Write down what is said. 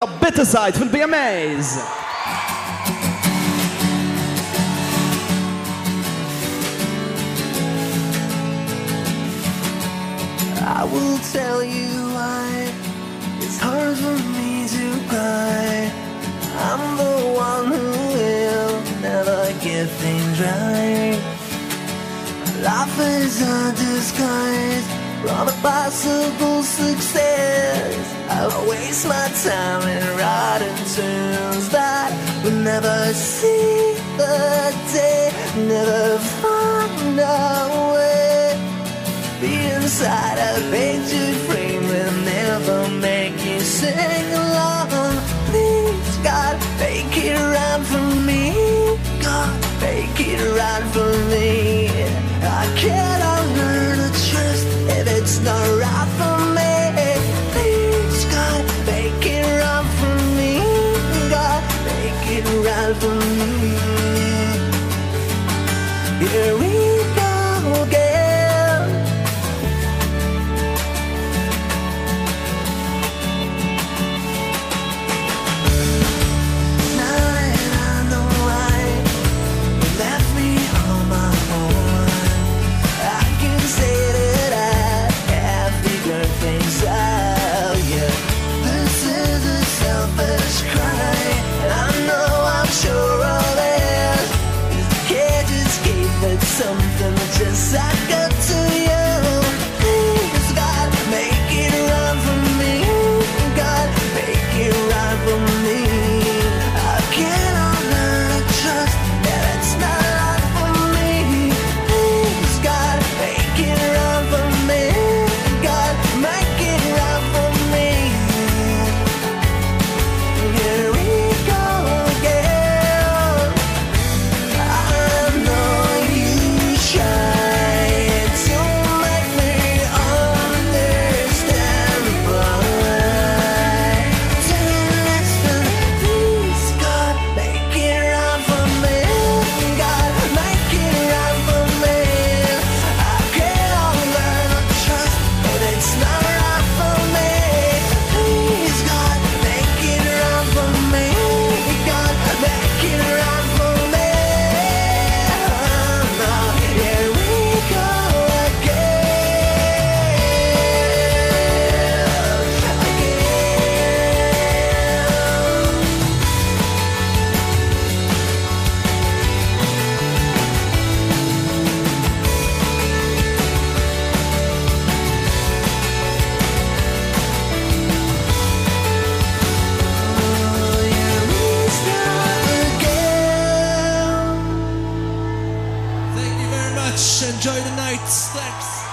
A bitter side will be amazed. I will tell you why it's hard for me to cry. I'm the one who will never get things right. Life is a disguise from a possible success. I'll waste my time in rotten tunes that will never see the day, never find a way. The inside a painted frame will never make you sing along. Please, God, make it right for me. God, make it right for me. Here something much. Enjoy the night. Thanks.